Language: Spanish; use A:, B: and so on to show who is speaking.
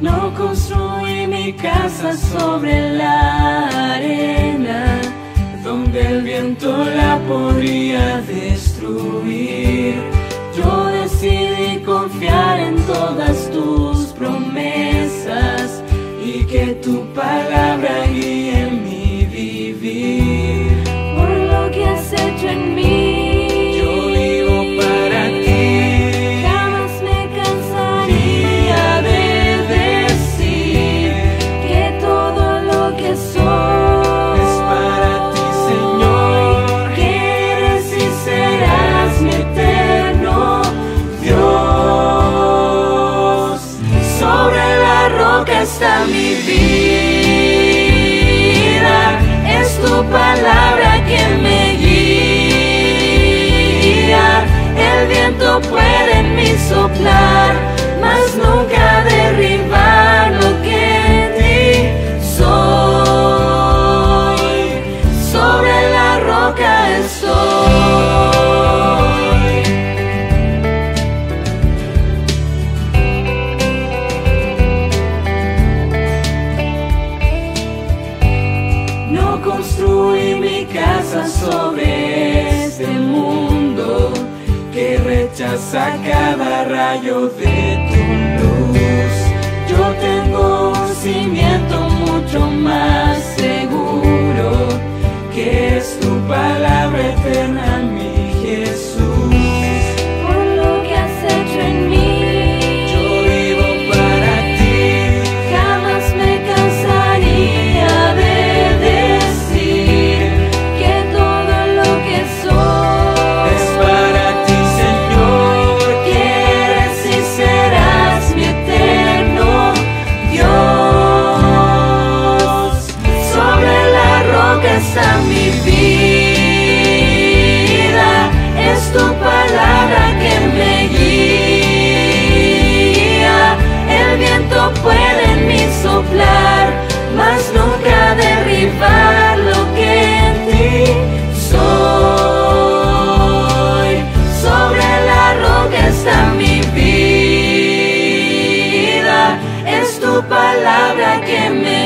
A: No construí mi casa sobre la arena, donde el viento la podría destruir. Yo decidí confiar en todas tus promesas y que tu palabra
B: está mi vida, es tu palabra que me guía. El viento puede en mí soplar, mas nunca derribar lo que en ti soy. Sobre la roca estoy.
A: Construí mi casa sobre este mundo que rechaza cada rayo de tu luz. Yo tengo un cimiento mucho más palabra
B: que me